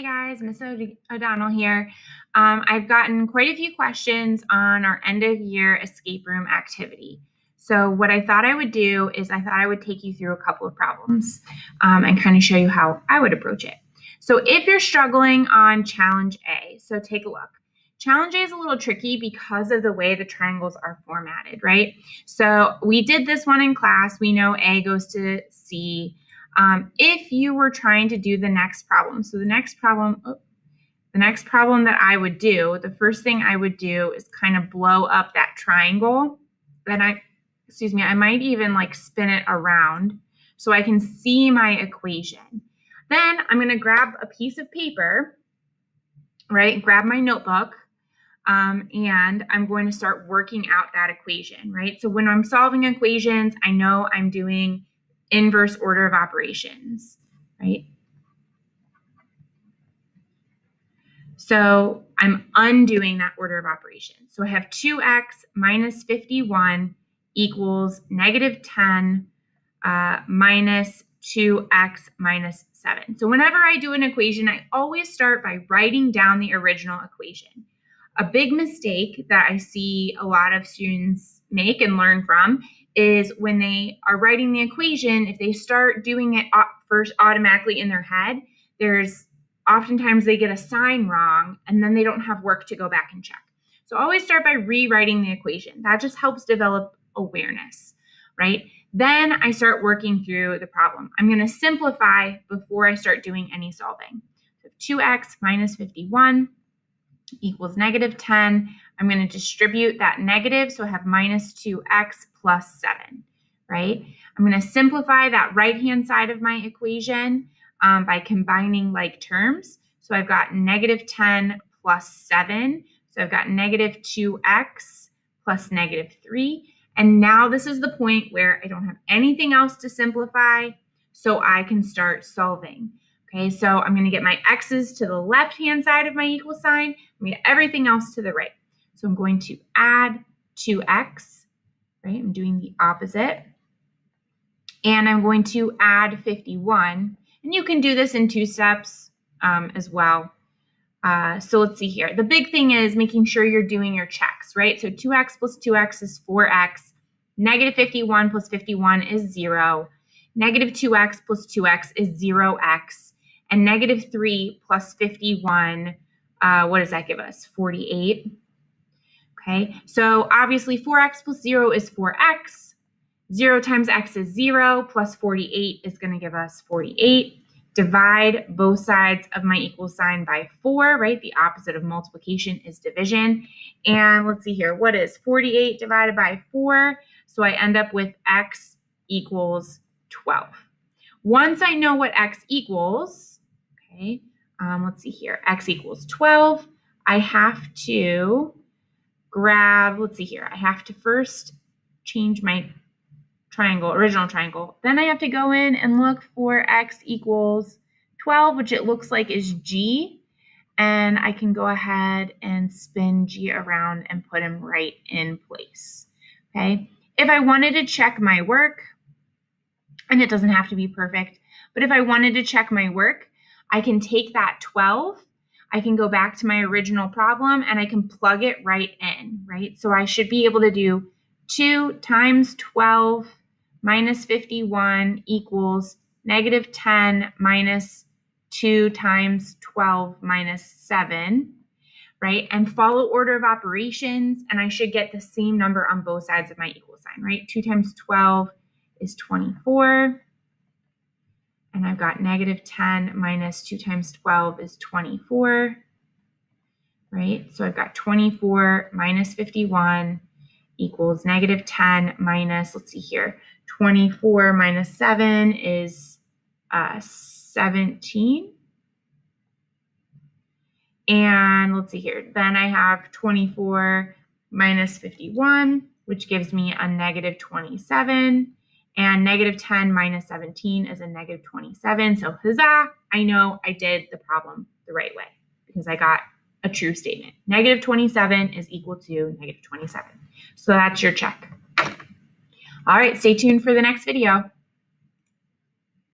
Hey guys, Miss O'Donnell here. Um, I've gotten quite a few questions on our end of year escape room activity. So, what I thought I would do is I thought I would take you through a couple of problems um, and kind of show you how I would approach it. So, if you're struggling on challenge A, so take a look. Challenge A is a little tricky because of the way the triangles are formatted, right? So, we did this one in class. We know A goes to C. Um, if you were trying to do the next problem, so the next problem, oh, the next problem that I would do, the first thing I would do is kind of blow up that triangle. And I, excuse me, I might even like spin it around so I can see my equation. Then I'm going to grab a piece of paper, right? Grab my notebook. Um, and I'm going to start working out that equation, right? So when I'm solving equations, I know I'm doing inverse order of operations, right? So I'm undoing that order of operations. So I have 2x minus 51 equals negative 10 uh, minus 2x minus 7. So whenever I do an equation, I always start by writing down the original equation. A big mistake that I see a lot of students make and learn from is when they are writing the equation, if they start doing it first automatically in their head, there's oftentimes they get a sign wrong and then they don't have work to go back and check. So always start by rewriting the equation. That just helps develop awareness, right? Then I start working through the problem. I'm going to simplify before I start doing any solving. So 2x minus 51 equals negative 10. I'm going to distribute that negative, so I have minus 2x plus 7, right? I'm going to simplify that right-hand side of my equation um, by combining like terms. So I've got negative 10 plus 7. So I've got negative 2x plus negative 3. And now this is the point where I don't have anything else to simplify, so I can start solving. Okay, so I'm going to get my x's to the left-hand side of my equal sign. I'm going to get everything else to the right. So I'm going to add 2x, right? I'm doing the opposite. And I'm going to add 51. And you can do this in two steps um, as well. Uh, so let's see here. The big thing is making sure you're doing your checks, right? So 2x plus 2x is 4x. Negative 51 plus 51 is 0. Negative 2x plus 2x is 0x and negative 3 plus 51, uh, what does that give us? 48. Okay, so obviously 4x plus 0 is 4x. 0 times x is 0, plus 48 is going to give us 48. Divide both sides of my equal sign by 4, right? The opposite of multiplication is division. And let's see here, what is 48 divided by 4? So I end up with x equals 12. Once I know what x equals, Okay, um, let's see here. X equals 12. I have to grab, let's see here. I have to first change my triangle, original triangle. Then I have to go in and look for X equals 12, which it looks like is G. And I can go ahead and spin G around and put him right in place. Okay. If I wanted to check my work, and it doesn't have to be perfect, but if I wanted to check my work, I can take that 12, I can go back to my original problem and I can plug it right in, right? So I should be able to do 2 times 12 minus 51 equals negative 10 minus 2 times 12 minus 7, right? And follow order of operations, and I should get the same number on both sides of my equal sign, right? 2 times 12 is 24 and I've got negative 10 minus 2 times 12 is 24, right? So I've got 24 minus 51 equals negative 10 minus, let's see here, 24 minus 7 is uh, 17. And let's see here, then I have 24 minus 51, which gives me a negative 27. And negative 10 minus 17 is a negative 27. So huzzah, I know I did the problem the right way because I got a true statement. Negative 27 is equal to negative 27. So that's your check. All right, stay tuned for the next video.